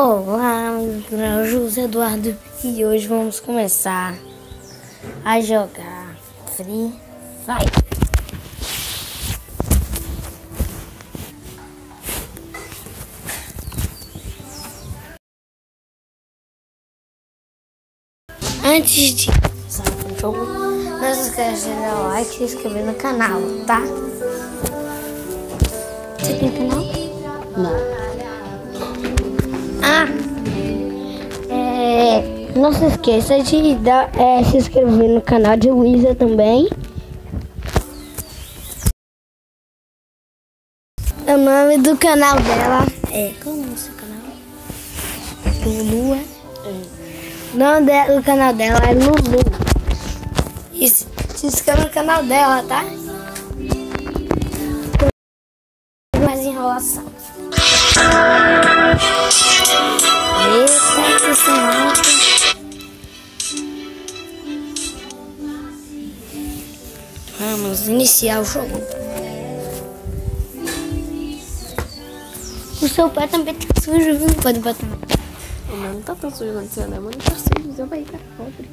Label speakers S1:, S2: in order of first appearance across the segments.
S1: Olá, meu José Eduardo e hoje vamos começar a jogar Free Fire. Antes de começar o jogo, não se esqueça de dar like e se inscrever no canal, tá? Você tem canal? Não. Não se esqueça de dar, é, se inscrever no canal de Luísa também. O nome do canal dela é. Qual é o canal? Lulu, é? O nome de- do canal dela é Lulu. E se, se inscreva no canal dela, tá? Mais enrolação. Vamos iniciar o jogo. O seu pé também tá sujo, não pode botar.
S2: O meu não tá tão sujo quanto o seu, né? O meu não tá sujo, o seu vai tá pobre.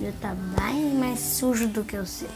S1: Já tá bem mais sujo do que eu sei.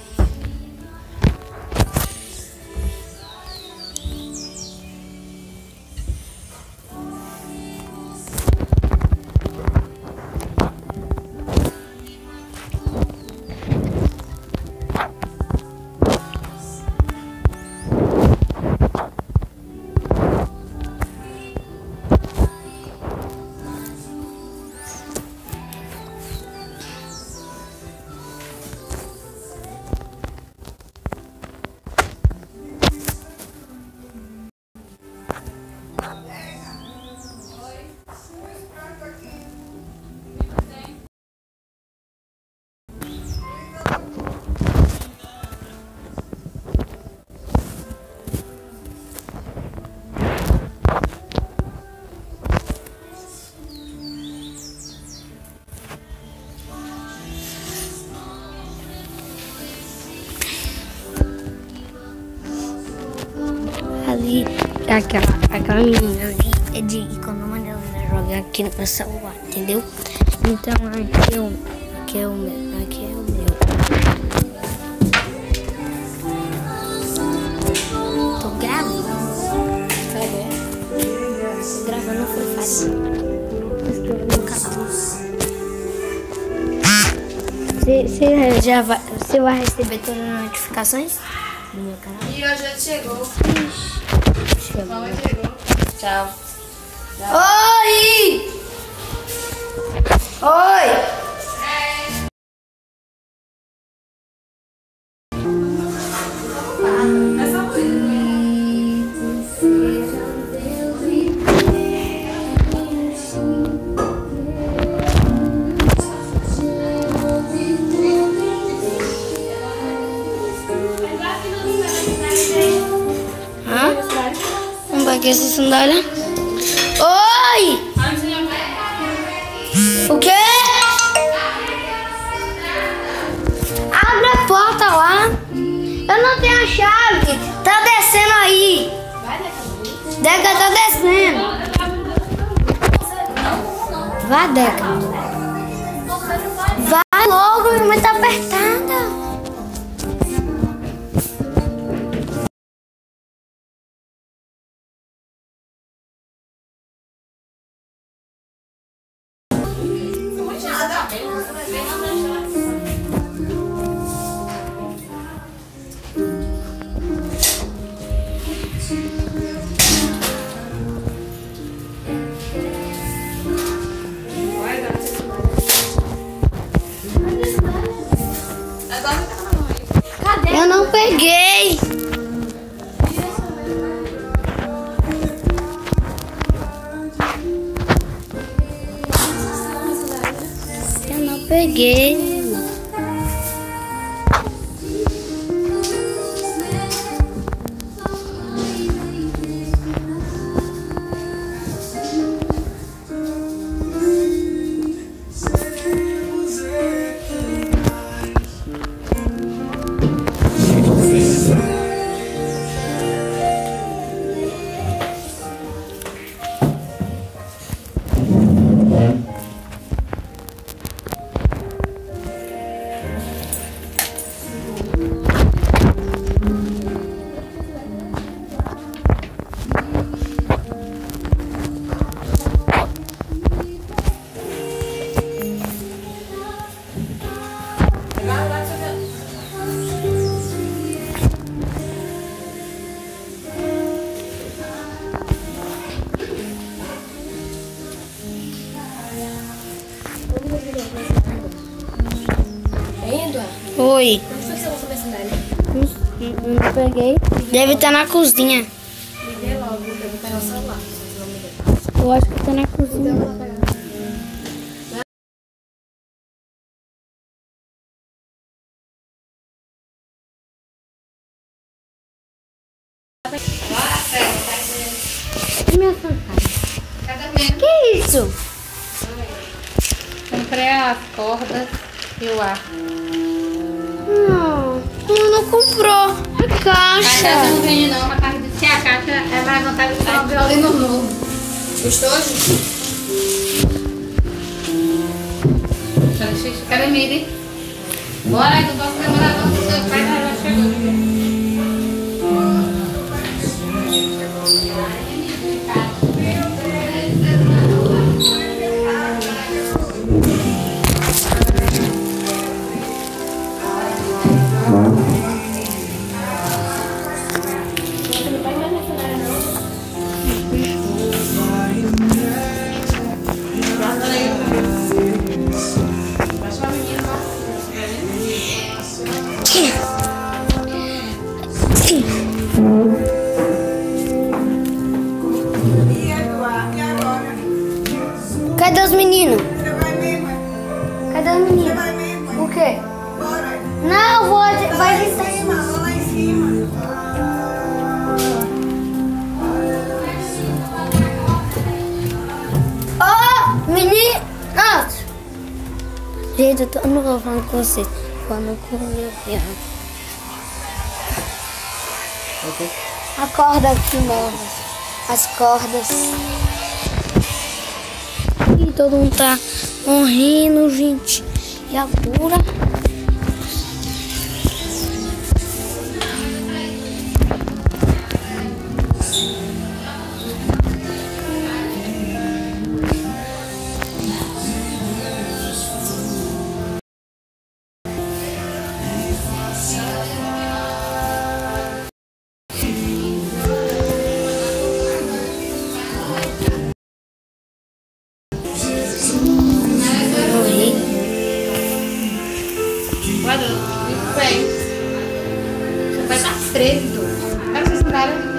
S1: Aquela, aquela menina ali é de quando a mãe dela joga aqui no meu celular, entendeu? Então aqui é o, aqui é o meu, aqui é o meu. Tô gravando. Tô gravando no Free Fire. Estou no canal. Você, já vai, você vai receber todas as notificações do meu canal?
S2: E hoje já chegou.
S1: Chegou.
S2: Tchau.
S1: Oi! Oi! Sandália. Oi! O quê? Abre a porta lá. Eu não tenho a chave. Tá descendo aí. Deca tá descendo. Vai, Deca. Peguei. Eu não peguei. Oi.
S2: Onde foi que você botou minha sandália?
S1: Não, não peguei. Deve estar na cozinha.
S2: Me dê logo, eu vou pegar o celular. se.
S1: Eu acho que tá na cozinha. Minha fantasma. Que isso?
S3: Comprei as cordas e o ar.
S1: Não, tu não comprou a
S3: A
S1: caixa.
S3: caixa não vende não, a caixa disse que a caixa é mais vontade de comprar um violino novo.
S2: Gostoso?
S3: Falei, xixi, cadê Miri? Bora, que eu posso demorar não, seu pai já chegou.
S1: Cadê
S4: vai mesmo?
S1: O quê?
S4: Bora.
S1: Não, vou,
S4: Lá
S1: vai
S4: em cima, lá em cima.
S1: Ô, menino! Gente, eu tô vou falando com vocês. Falando com o meu filho. A corda aqui nova. As cordas. E todo mundo tá morrendo, gente. E agora?
S3: Guarda, muito bem. Seu pai tá preso. Pega essa sandália.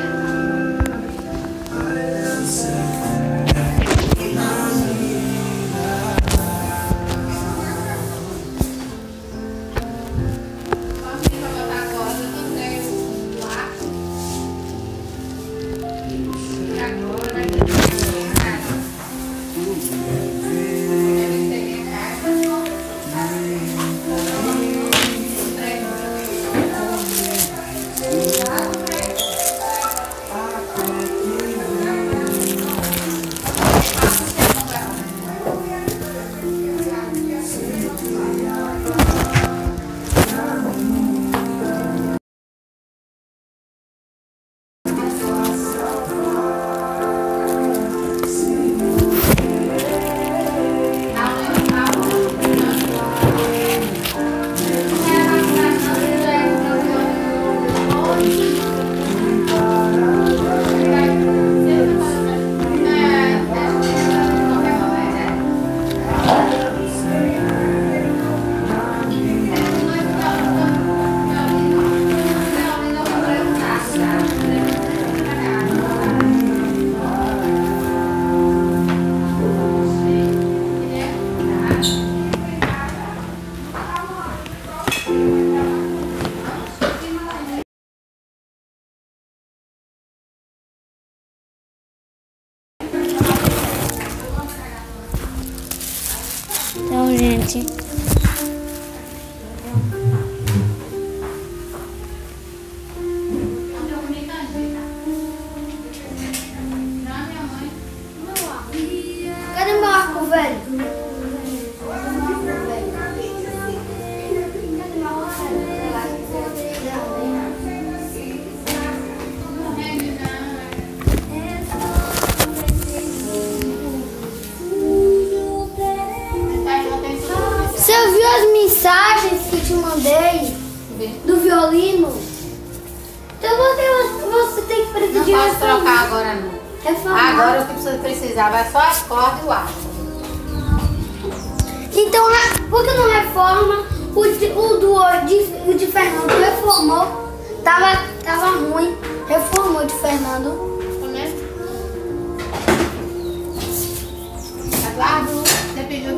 S1: Violino? Então você, você tem que
S3: Não
S1: pedir
S3: posso
S1: reformar.
S3: trocar agora não.
S1: Reformar.
S3: Agora o que você precisava é só as cordas e o ar.
S1: Então, por que não reforma? O de, o do o de Fernando reformou. Tava, tava ruim. Reformou de Fernando.
S3: Eduardo, você pediu